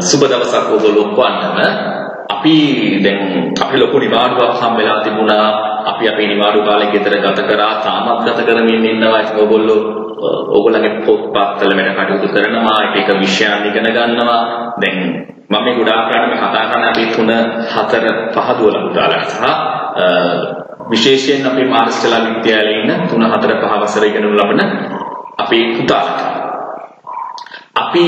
සුබ දවසක් ඔයගොල්ලෝ ඔක්කොන්ටම අපි දැන් අපි ලොකු නිවාඩුවක් හම් වෙලා තිබුණා. අපි අපේ නිවාඩු කාලේ ගෙදර ගත කරා. තාමත් ගත කරමින් ඉන්නවා. ඒක ඔයගොල්ලෝ ඕගොල්ලන්ගේ පොත්පත්වල වැඩ කටයුතු කරනවා. එක එක විෂයන් ඉගෙන ගන්නවා. දැන් මම මේ ගොඩාක් රට මේ කතා කරන අපි 3 4 5 දුවල පුතාලා සහ විශේෂයෙන් අපේ මාර්ස්ටලා විද්‍යාලයේ ඉන්න 3 4 5 වසර ඉගෙනු ලබන අපේ පුතාට අපි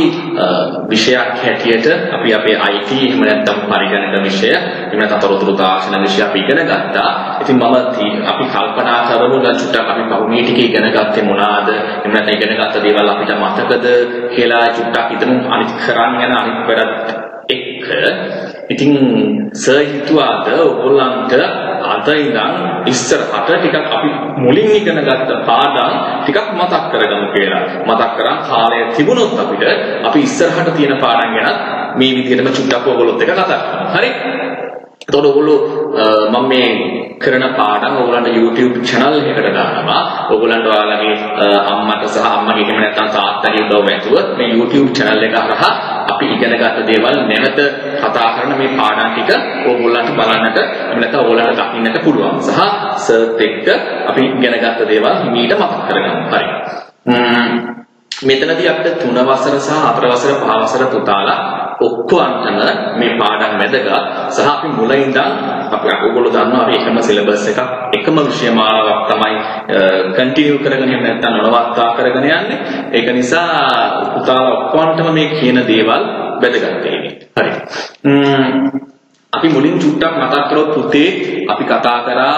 විෂයක් හැටියට අපි අපේ IT එහෙම නැත්නම් පරිගණක විෂය එහෙම නැත්නම් තොරතුරු තාක්ෂණ විෂය අපි ඉගෙන ගත්තා. ඉතින් මම අපි කල්පනා කරමු චුට්ටක් අපි පහුගිය ටිකේ ඉගෙන ගත්තේ මොනවාද? එහෙම නැත්නම් ඉගෙන ගත්ත දේවල් අපිට මතකද කියලා චුට්ටක් හිතමු අනිත් කරන් යන අනිත් වැඩත් එක්ක. ඉතින් සර් හිතුවාද ඔයගොල්ලන්ට අද ඉඳන් ඉස්සරහට ටිකක් අපි මුලින් ඉගෙන ගත්ත පාඩම් ටිකක් මතක් කරගමු කියලා. මතක් කරන් කාලය තිබුණොත් අපිට අපි ඉස්සරහට තියෙන පාඩම් ගැන මේ විදිහටම චුට්ටක් ඔයගොල්ලොත් එක්ක කතා කරමු. හරි? එතකොට ඔයගොල්ලෝ මම මේ කරන පාඩම් ඔයගොල්ලන්ට YouTube channel එකකට දානවා. ඔයගොල්ලන්ට ඔයාලගේ අම්මට සහ අම්මගේ එහෙම නැත්නම් තාත්තගේ උදව් ඇතුව මේ YouTube channel එක හරහා අපි ඉගෙනගත්ත දේවල් නැවත කතා කරන මේ පාඩම් ටික ඕගොල්ලන්ට බලන්නට එහෙම නැත්නම් ඕගොල්ලන්ට දකින්නට පුළුවන්. සහ සර්ච් එක්ක අපි ඉගෙනගත්ත දේවල් හිමීට මතක් කරගන්න. හරි. මෙතනදී අපිට 3 වසර සහ 4 වසර 5 වසර පුතාලා ඔක්කොන්ටම මේ පාඩම් වැදගත් සහ අපි මුල ඉඳන් අපි ඔයගොල්ලෝ දන්නවා අපි එකම සිලබස් එකක් එකම විෂය මාලාවක් තමයි කන්ටිනියු කරගෙන යන්න නැත්නම් නවත්තා කරගෙන යන්නේ ඒක නිසා පුතාලා ඔක්කොන්ටම මේ කියන දේවල් වැදගත් වෙන්නේ. හරි. අපි මුලින් චුට්ටක් මතක් කරොත් පුතේ අපි කතා කරා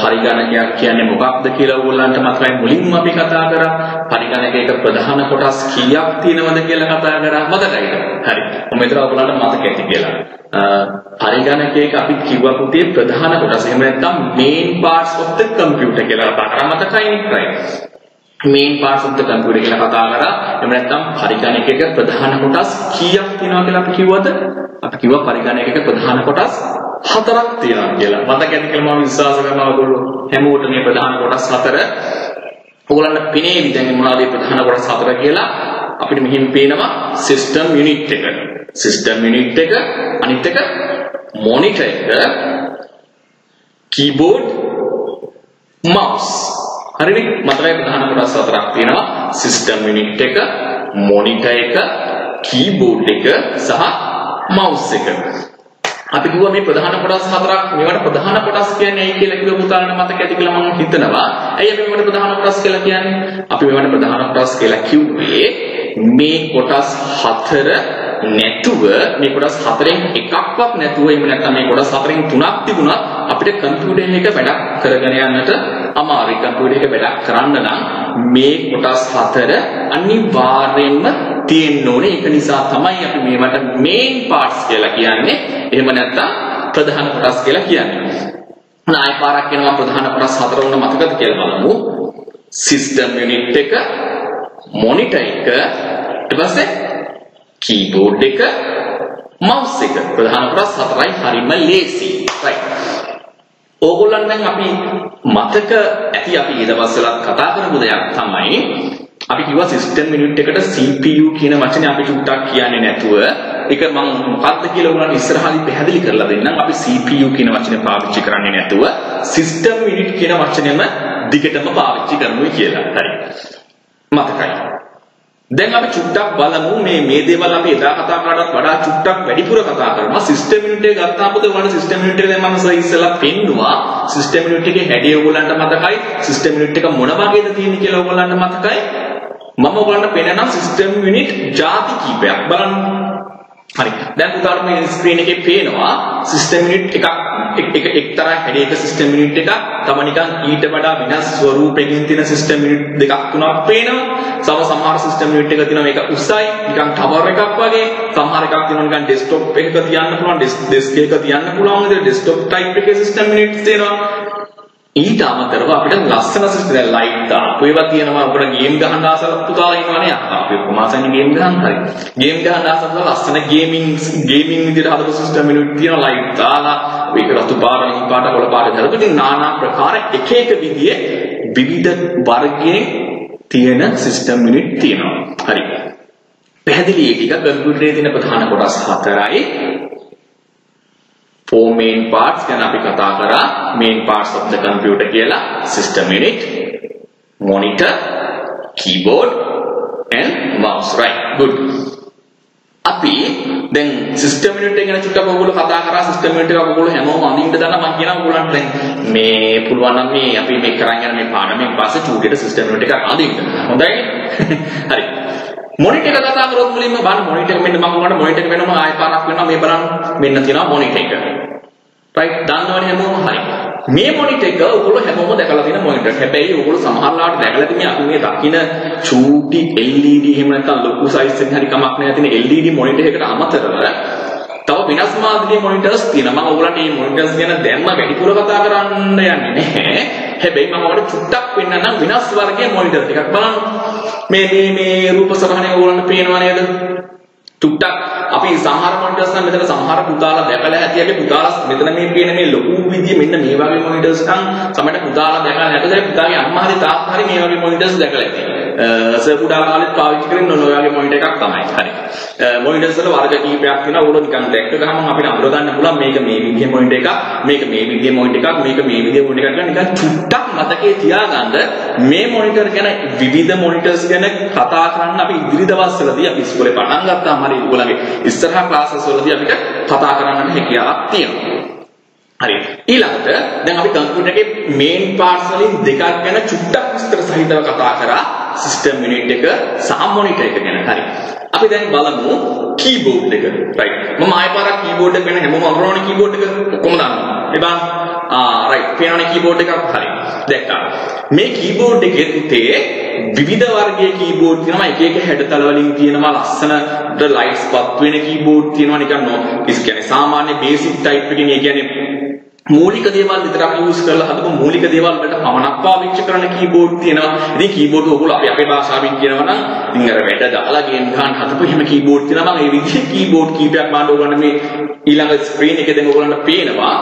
පරිගණකයක් කියන්නේ මොකක්ද කියලා ඕගොල්ලන්ට මතකයි. මුලින්ම අපි කතා කරා පරිගණකයක ප්‍රධාන කොටස් කීයක් තියෙනවද කියලා කතා කරා. මතකයිද හරි. මම හිතනවා ඔයගොල්ලන්ට මතක ඇති කියලා. පරිගණකයක අපි කිව්වා පුතේ ප්‍රධාන කොටස්. එහෙම නැත්නම් main parts of the computer කියලා කතා කරා. මතකයිනේ right main parts of the computer කියලා කතා කරා. එහෙම නැත්නම් පරිගණකයක ප්‍රධාන කොටස් කීයක් තියෙනවා කියලා අපි කිව්වද? අපි කිව්වා පරිගණකයක ප්‍රධාන කොටස් හතරක් තියෙනවා කියලා. මතක ඇති කියලා මම විශ්වාස කරනවා ඔයගොල්ලෝ හැමෝටම මේ ප්‍රධාන කොටස් හතර ඔයගොල්ලන්ට පෙනේවි දැන් මොනවද මේ ප්‍රධාන කොටස් හතර කියලා. අපිට මෙහින් පේනවා සිස්ටම් යුනිට් එක. සිස්ටම් යුනිට් එක අනිත් එක මොනිටර් එක කීබෝඩ් mouse හරිනේ මතකයි ප්‍රධාන කොටස් හතරක් තියෙනවා සිස්ටම් යුනිට් එක මොනිටර් එක කීබෝඩ් එක සහ මවුස් එක අපි කිව්වා මේ ප්‍රධාන කොටස් හතරක් මේවට ප්‍රධාන කොටස් කියන්නේ ඇයි කියලා කිව්ව පුතාලට මතක ඇති කියලා මම හිතනවා. ඇයි අපි මේවට ප්‍රධාන කොටස් කියලා කියන්නේ? අපි මේවට ප්‍රධාන කොටස් කියලා කිව්වේ මේ කොටස් හතර නැතුව මේ කොටස් හතරෙන් එකක්වත් නැතුව එහෙම නැත්නම් මේ කොටස් හතරෙන් තුනක් තිබුණත් අපිට කම්පියුටර් එක වැඩක් කරගෙන යන්නට අමාරුයි. කම්පියුටර් එක වැඩක් කරන්න නම් මේ කොටස් හතර අනිවාර්යයෙන්ම තියෙන්න ඕනේ. ඒක නිසා තමයි අපි මේවට මේන් පාර්ට්ස් කියලා කියන්නේ. එහෙම නැත්නම් ප්‍රධාන කොටස් කියලා කියන්නේ. නාය පාරක් වෙනවා ප්‍රධාන කොටස් හතර වුණ මතකද කියලා බලමු. සිස්ටම් යුනිට් එක, මොනිටර් එක, ඊට පස්සේ කීබෝඩ් එක, මවුස් එක. ප්‍රධාන කොටස් හතරයි හරිම ලේසි. right. ඕගොල්ලන් දැන් අපි මතක ඇති අපි ඊට පස්සෙලත් කතා කරපු දෙයක් තමයි අපි කිව්වා සිස්ටම් යුනිට් එකට CPU කියන වචනේ අපි චුට්ටක් කියන්නේ නැතුව ඒක මම මොකක්ද කියලා උගලන් ඉස්සරහදී පැහැදිලි කරලා දෙන්නම් අපි CPU කියන වචනේ පාවිච්චි කරන්නේ නැතුව සිස්ටම් යුනිට් කියන වචනේම දිගටම පාවිච්චි කරනවා කියලා. හරි. මතකයි. දැන් අපි චුට්ටක් බලමු මේ මේ දේවල් අපි එදා කතා කරාට වඩා චුට්ටක් වැඩිපුර කතා කරනවා සිස්ටම් යුනිට් එක ගත්තාම පොත ඔයාලට සිස්ටම් යුනිට් එක දැන් මම සර් ඉස්සෙල්ලා පෙන්නුවා. සිස්ටම් යුනිට් එකේ හැඩය ඔයගොල්ලන්ට මතකයි. සිස්ටම් යුනිට් එක මොන වගේද තියෙන්නේ කියලා ඔයගොල්ලන්ට මතකයි. මම ඔයගොල්ලන්ට පෙන්නනම් සිස්ටම් යුනිට් ಜಾති කීපයක් බලන්න. හරි දැන් පුතාට මේ ස්ක්‍රීන් එකේ පේනවා සිස්ටම් යුනිට් එකක් එක එක්තරා හැඩයක සිස්ටම් යුනිට් එකක් තම නිකන් ඊට වඩා වෙනස් ස්වරූපයකින් තියෙන සිස්ටම් යුනිට් දෙකක් තුනක් පේනවා. සම සමහර සිස්ටම් යුනිට් එක තියෙනවා මේක උසයි නිකන් ටවර් එකක් වගේ. සමහර එකක් තියෙනවා නිකන් ඩෙස්ක්ටොප් එකක තියන්න පුළුවන් ඩෙස්ක් එකක තියන්න පුළුවන් විදිහට ඩෙස්ක්ටොප් ටයිප් එකේ සිස්ටම් යුනිට්ස් තියෙනවා. ඊට අමතරව අපිට ලස්සන සිස්ටම් දැන් ලයිට් දාපු ඒවා තියෙනවා. අපිට ගේම් ගහන්න ආසල පුතාලා ඉන්නවනේ. අපි කොමාසෙන් ගේම් ගහන්න හරි. ගේම් ගහන්න ආසල ලස්සන ගේමින් ගේමින් විදිහට හදපු සිස්ටම් මිනුත් තියෙනවා. ලයිට් දාලා ඒක රතු පාට නිල් පාට කොළ පාට දාලා. ඉතින් নানা ප්‍රකාර එක එක විදිහේ විවිධ වර්ගයේ තියෙන සිස්ටම් යුනිට් තියෙනවා. හරි. පැහැදිලි ඒ ටික කම්පියුටරේ තියෙන ප්‍රධාන කොටස් හතරයි. Four main parts ගැන අපි කතා කරා main parts of the computer කියලා system unit monitor keyboard and mouse right good අපි දැන් සිස්ටම් යුනිට් එක ගැන චුට්ටක් ඔයගොල්ලෝ කතා කරා සිස්ටම් යුනිට් එක ඔයගොල්ලෝ හැමෝම අඳින්න දාන මම කියනවා ඔයගොල්ලන්ට දැන් මේ පුළුවන් නම් මේ අපි මේ කරන් යන මේ පාඩමෙන් පස්සේ චූටියට සිස්ටම් යුනිට් එකක් අඳින්න. හොඳයි? හරි. මොනිටර් එක කතා කරොත් මුලින්ම බලන්න මොනිටර් එක මෙන්න මම ඔයාලට මොනිටර් එක වෙනම ආයෙ පාරක් වෙනවා මේ බලන්න මෙන්න තියෙනවා මොනිටර් එක. රයිට් දන්නවනේ හැමෝම හරි. මේ මොනිටර් එක ඔයගොල්ලෝ හැමෝම දැකලා තියෙන මොනිටර්. හැබැයි ඔයගොල්ලෝ සමහරලාට දැකලා තියෙන්නේ අපි මේ දකින චූටි LED එහෙම නැත්නම් ලොකු සයිස් එකකින් හරි කමක් නැහැ තියෙන LED මොනිටර් එකකට අමතරව තව වෙනස් මාධ්‍ය මොනිටර්ස් තියෙනවා. මම ඔයගොල්ලන්ට මේ මොනිටර්ස් ගැන දැන්ම වැඩිපුර කතා කරන්න යන්නේ නැහැ. හැබැයි මම ඔයාලට චුට්ටක් පෙන්නන්නම් වෙනස් වර්ගයේ මොනිටර් ටිකක් බලන්න. මේ මේ මේ රූප සරහනේ ඔයගොල්ලන්ට පේනවා නේද? චුට්ටක් අපි සමහර මොනිටර්ස් නම් මෙතන සමහර පුතාලා දැකලා ඇතියගේ පුතාලා මෙතන මේ පේන මේ ලොකු විදිය මෙන්න මේ වගේ මොනිටර්ස් නම් සමහරට පුතාලා දැකලා නැතද පුතාගේ අම්මා හරි තාත්තා හරි මේ වගේ මොනිටර්ස් දැකලා ඇති. සර් පුතා කාලෙත් පාවිච්චි කරන්නේ ඔන්න ඔය වගේ මොනිටර් එකක් තමයි. හරි. මොනිටර්ස් වල වර්ග කීපයක් තියෙනවා. ඕගොල්ලෝ නිකන් දැක්ක ගමන් අපිට අඳුර ගන්න පුළුවන් මේක මේ විදිහේ මොනිටර් එකක්, මේක මේ විදිහේ මොනිටර් එකක්, මේක මේ විදිහේ මොනිටර් එකක් කියලා නිකන් චුට්ටක් මතකේ තියාගන්න මේ මොනිටර් ගැන විවිධ මොනිටර්ස් ගැන කතා කරන්න අපි ඉදිරි දවස්වලදී අපි ඉස්කෝලේ පටන් ගත්තාම හරි ඔයගොල්ලන්ගේ ඉස්සරහා ක්ලාසස් වලදී අපිට කතා කරන්න හැකියාවක් තියෙනවා. හරි ඊළඟට දැන් අපි කම්පියුටර් එකේ මේන් පාර්ට්ස් වලින් දෙකක් ගැන චුට්ටක් විස්තර සහිතව කතා කරා සිස්ටම් යුනිට් එක සහ මොනිටර් එක ගැන හරි. අපි දැන් බලමු කීබෝඩ් එක රයිට් මම ආයෙ පාරක් කීබෝඩ් එක වෙන හැමෝම අඳුරන කීබෝඩ් එක ඔක්කොම දන්නවා. මේ බලන්න ආ රයිට් පේනවනේ කීබෝඩ් එකක්? හරි. දැක්කා. මේ කීබෝඩ් එකේ පුතේ විවිධ වර්ගයේ කීබෝඩ් තියෙනවා. එක එක හැඩතල වලින් තියෙනවා ලස්සනට ලයිට්ස් පත් වෙන කීබෝඩ් තියෙනවා. නිකන් නෝ ඉස් කියන්නේ සාමාන්‍ය බේසික් ටයිප් එකකින් ඒ කියන්නේ මූලික දේවල් විතරක් යූස් කරලා හදපු මූලික දේවල් වලට පමණක් පාවිච්චි කරන කීබෝඩ් තියෙනවා. ඉතින් කීබෝඩ් ඔයගොල්ලෝ අපි අපේ භාෂාවෙන් කියනවා නම් ඉතින් අර වැඩ දාලා ගේම් ගන්න හදපු එහෙම කීබෝඩ් තියෙනවා. මම ඒ විදිහේ කීබෝඩ් කීපයක් බලන්න ඕගොල්ලන්ට මේ ඊළඟ ස්ක්‍රීන් එකේ දැන් ඔයගොල්ලන්ට පේනවා.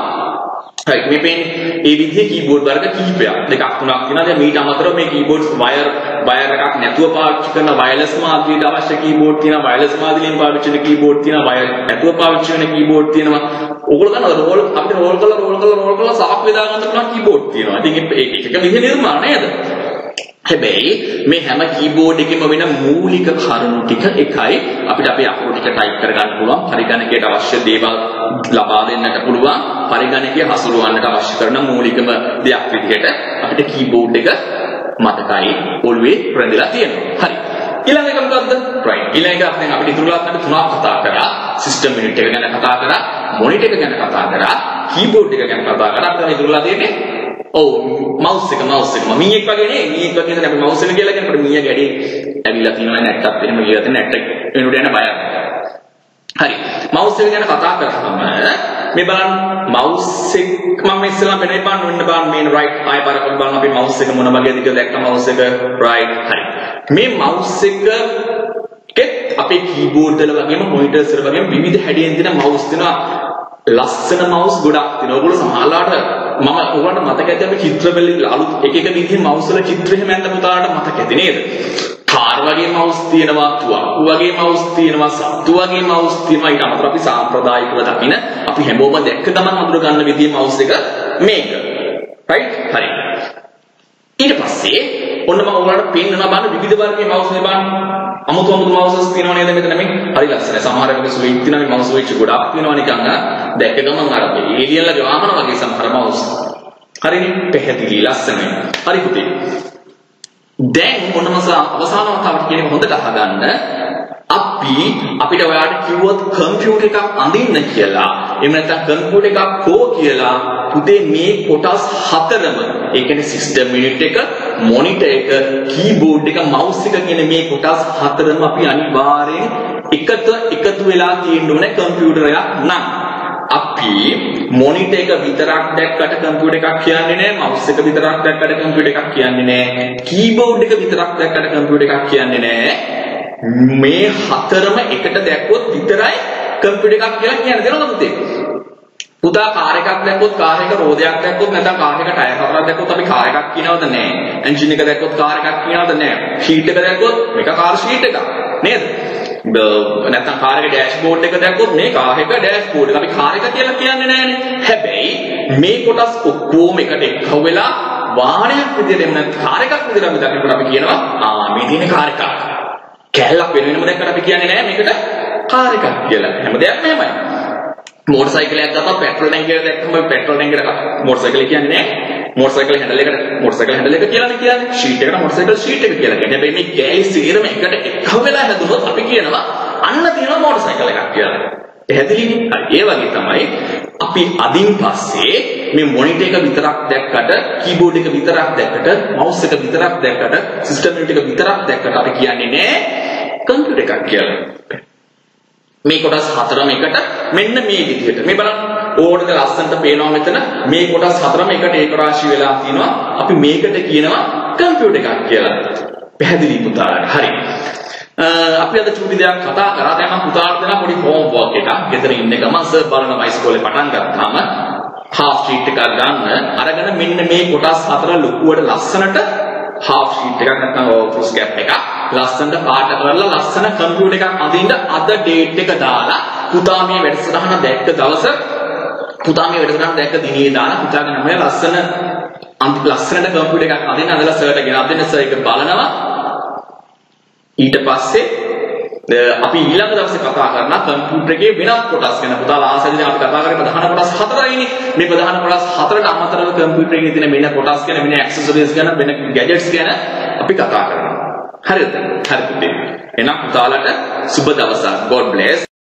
Right මේ පේන්නේ ඒ විදිහේ කීබෝඩ් වර්ග කිහිපයක්. දෙකක් තුනක් තියෙනවා. දැන් මීට අමතරව මේ කීබෝඩ්ස් වයර් වයර් එකක් නැතුව පාවිච්චි කරන වයර්ලස් මාධ්‍යයට අවශ්‍ය කීබෝඩ් තියෙනවා. වයර්ලස් මාධ්‍යයෙන් පාවිච්චි කරන කීබෝඩ් තියෙනවා. වයර් නැතුව පාවිච්චි කරන කීබෝඩ් තියෙනවා. ඕගොල්ලෝ දන්නවද රෝල් අපිට රෝල් කරලා රෝල් කරලා රෝල් කරලා සාක් වේදා ගන්න පුළුවන් කීබෝඩ් තියෙනවා. ඉතින් ඒක එක විදිහේ නිර්මාණ නේද හැබැයි මේ හැම කීබෝඩ් එකෙම වෙන මූලික කරුණු ටික එකයි අපිට අපේ අකුරු ටික ටයිප් කරගන්න පුළුවන්. පරිගණකයට අවශ්‍ය දේවල් ලබා දෙන්නට පුළුවන්. පරිගණකය හසුරුවන්නට අවශ්‍ය කරන මූලිකම දෙයක් විදිහට අපිට කීබෝඩ් එක මතකයි ඔළුවේ රැඳිලා තියෙනවා. හරි. ඊළඟ එක මොකද්ද? Right ඊළඟ එක දැන් අපිට ඉතුරුලා තියෙන තුනක් කතා කරා. සිස්ටම් යුනිට් එක ගැන කතා කරා. මොනිටර් එක ගැන කතා කරා. කීබෝඩ් එක ගැන කතා කරා. අපිට ඉතුරුලා තියෙන්නේ ඔව් මවුස් එක මවුස් එක. මීයක් වගේ නේ. මීයක් වගේ ඉඳන් අපි මවුස් එක කියලා කියනකොට මීයා ගැඩේ ඇවිල්ලා තියෙනවා නැට්ටත් එහෙම ගියලා තියෙන නැට්ට එනකොට යන බයක්. හරි. මවුස් එක ගැන කතා කරාම මේ බලන්න මවුස් එක මම ඉස්සෙල්ලා මෙන්න බලන්න වෙන්න බලන්න මේ රයිට් ආය පාරක් බලන්න අපි මවුස් එක මොන වගේද කියලා දැක්ක මවුස් එක රයිට් හරි. මේ මවුස් එක කෙත් අපේ කීබෝඩ් වල වගේම මොනිටර්ස් වල වගේම විවිධ හැඩයෙන් තියෙන මවුස් තියෙනවා. ලස්සන මවුස් ගොඩක් තියෙනවා. ඔයගොල්ලෝ සමහරලාට මම ඔයගොල්ලන්ට මතක ඇති අපි චිත්‍රවල අලුත් එක එක විදිහේ මවුස් වල චිත්‍ර එහෙම ඇඳ පුතාලට මතක ඇති නේද? කාර් වගේ මවුස් තියෙනවා, තුවක්කු වගේ මවුස් තියෙනවා, සත්තු වගේ මවුස් තියෙනවා. ඊට අමතරව අපි සාම්ප්‍රදායිකව දකින අපි හැමෝම දැක්ක ගමන් හඳුර ගන්න විදිහේ මවුස් එක මේක. රයිට්? හරි. ඊට පස්සේ ඔන්න මම ඔයාලට පෙන්නනවා බලන්න විවිධ වර්ගයේ මවුස් මේ බලන්න. අමුතු අමුතු මවුසස් තියෙනවා නේද මෙතන මේ? හරි ලස්සනයි. සමහර වෙලාවට ස්විච් තියෙනවා මේ මවුස් ස්විච් ගොඩක් තියෙනවා නිකන් දැක්ක ගමන් අර ඒලියන්ලගේ වාහන වගේ සමහර මවුස්. හරිනේ පැහැදිලි ලස්සනයි. හරි පුතේ. දැන් මොනම අවසාන වතාවට කියන්නේ හොඳට අහගන්න අපි අපිට ඔයාලට කිව්වොත් කම්පියුටර් එකක් අඳින්න කියලා එහෙම නැත්නම් කම්පියුටර් එකක් කෝ කියලා පුතේ මේ කොටස් හතරම ඒ කියන්නේ සිස්ටම් යුනිට් එක මොනිටර් එක කීබෝඩ් එක මවුස් එක කියන මේ කොටස් හතරම අපි අනිවාර්යෙන් එකට එකතු වෙලා තියෙන්න ඕනේ කම්පියුටර් එකක් නම්. අපි මොනිටර් එක විතරක් දැක්කට කම්පියුටර් එකක් කියන්නේ නෑ මවුස් එක විතරක් දැක්කට කම්පියුටර් එකක් කියන්නේ නෑ කීබෝඩ් එක විතරක් දැක්කට කම්පියුටර් එකක් කියන්නේ නෑ. මේ හතරම එකට දැක්කොත් විතරයි කම්පියුටර් එකක් කියලා කියන්නේ දෙනවද පුතේ පුතා කාර් එකක් දැක්කොත් කාර් එක රෝදයක් දැක්කොත් නැත්නම් කාර් එක ටයර් කවරක් දැක්කොත් අපි කාර් එකක් කියනවද නෑ එන්ජින් එක දැක්කොත් කාර් එකක් කියනවද නෑ ෂීට් එක දැක්කොත් මේක කාර් ෂීට් එකක් නේද නැත්නම් කාර් එකේ ඩෑෂ්බෝඩ් එක දැක්කොත් මේ කාර් එක ඩෑෂ්බෝඩ් එක අපි කාර් එක කියලා කියන්නේ නැහැනේ. හැබැයි මේ කොටස් ඔක්කොම එකට එක්ව වෙලා වාහනයක් විදිහට එන්න කාර් එකක් විදිහට අපි දකිනකොට අපි කියනවා ආ මේ තියෙන කාර් එකක්. කැලලක් වෙන වෙනම දැක්කට අපි කියන්නේ නැහැ මේකට කාර් එකක් කියලා. හැම දෙයක්ම එහෙමයි. මෝටර් සයිකලයක් ගත්තොත් පෙට්‍රල් ටැංකිය දැක්කම පෙට්‍රල් ටැංකියට මෝටර් සයිකල් කියන්නේ නැහැ. මෝටර් සයිකල් හැන්ඩල් එකට මෝටර් සයිකල් හැන්ඩල් එක කියලානේ කියන්නේ. ෂීට් එකට මෝටර් සයිකල් ෂීට් එක කියලා කියන්නේ. හැබැයි මේ කෑලි සීරම එකට එකම වෙලා හැදුනොත් අපි කියනවා අන්න තියෙනවා මෝටර් සයිකල් එකක් කියලා. පැහැදිලිනේ? හරි. ඒ වගේ තමයි අපි අදින් පස්සේ මේ මොනිටර් එක විතරක් දැක්කට, කීබෝඩ් එක විතරක් දැක්කට, මවුස් එක විතරක් දැක්කට, සිස්ටම් යුනිට් එක විතරක් දැක්කට අපි කියන්නේ නෑ කම්පියුටර් එකක් කියලා. මේ කොටස් හතරම එකට මෙන්න මේ විදිහට. මේ බලන්න ඕනද ලස්සනට පේනවා මෙතන. මේ කොටස් හතරම එකට ඒක රාශී වෙලා තිනවා අපි මේකට කියනවා කම්පියුටර් එකක් කියලා. පැහැදිලි පුතාලට. හරි. අපි අද චූටි දෙයක් කතා කරා. දැන් මම පුතාලට දෙන පොඩි හෝම්වර්ක් එකක්. ගෙදර ඉන්න ගමන් සර් බලනවා ඉස්කෝලේ පටන් ගත්තාම. half sheet එකක් ගන්න. අරගෙන මෙන්න මේ කොටස් හතර ලොකුවට ලස්සනට half sheet එකක් නැත්නම් ඕෆිස් කැප් එකක්. ලස්සනට පාට කරලා ලස්සන කම්පියුටර් එකක් අඳින්න අද ඩේට් එක දාලා පුතා මේ වැඩසටහන දැක්ක දවස පුතා මේ වැඩසටහන දැක්ක දිනේ දාලා පුතාගේ නමය ලස්සන අන්ති ලස්සනට කම්පියුටර් එකක් අඳින්න අදලා සර්ට ගෙනත් දෙන්න. සර් එක බලනවා. ඊට පස්සේ අපි ඊළඟ දවසේ කතා කරනවා කම්පියුටර් එකේ වෙනත් කොටස් ගැන. පුතා ආසදින අපි කතා කරේ ප්‍රධාන කොටස් හතරයිනේ. මේ ප්‍රධාන කොටස් හතරට අමතරව කම්පියුටර් එකේ තියෙන වෙන කොටස් ගැන වෙන ඇක්සසරිස් ගැන වෙන ගැජට්ස් ගැන අපි කතා කරනවා. හරිද? හරි. පුතේ එහෙනම් පුතාලට සුබ දවසක්. God bless.